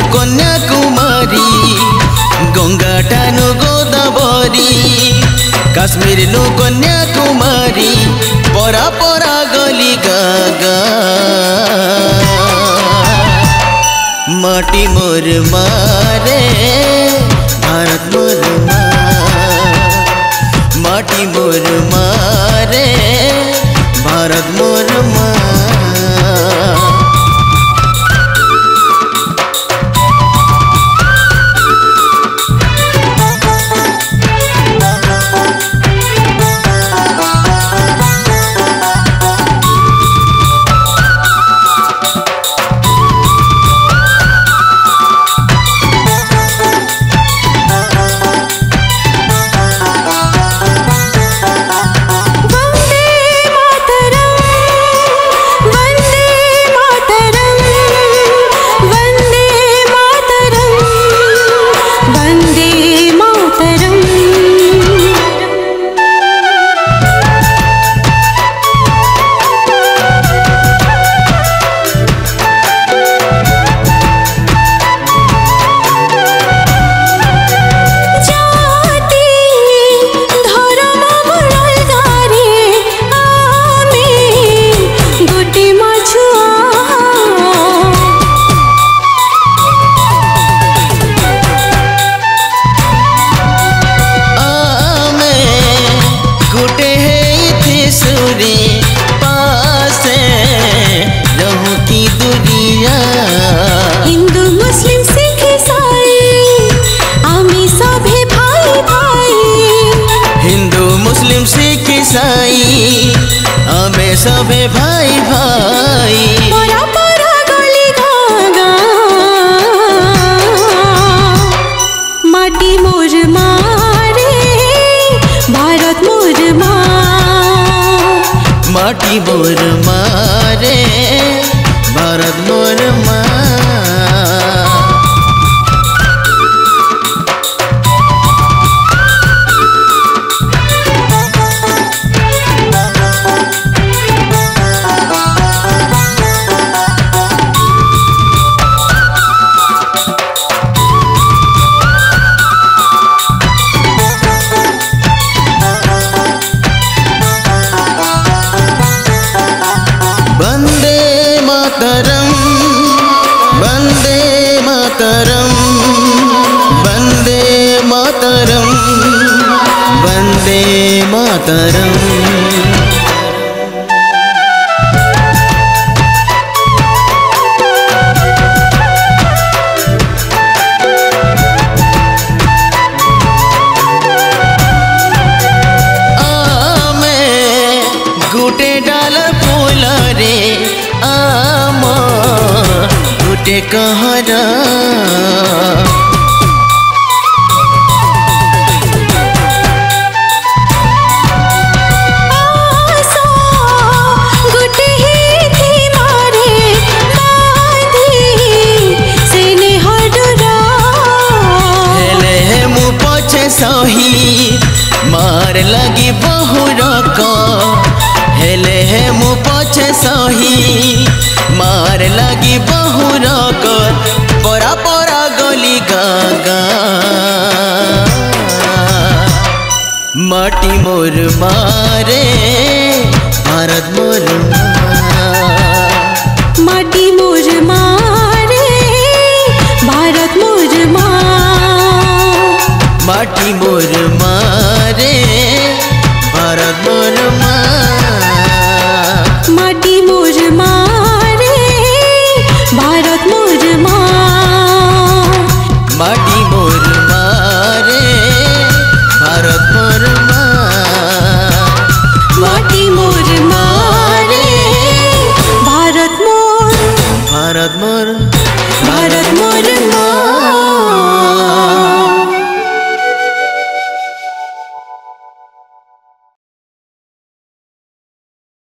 कन्याकुमारी गंगा टानु गोदावरी, काश्मीर नु कन्याकुमारी, परा परा गली गाटी मोर मारे, भारत मोर। माटी मोर मारे, भारत मोर मारे। सबे भाई भाई। माटी मोर मारे भारत मोर माटी मोर मारे भारत वन्दे मातरम् वन्दे मातरम् वन्दे मातरम् वन्दे मातरम् गुटे कहरा माटी मोर मारे भारत मोर माटी मोर मारे भारत मोर। माटी मोर Aradma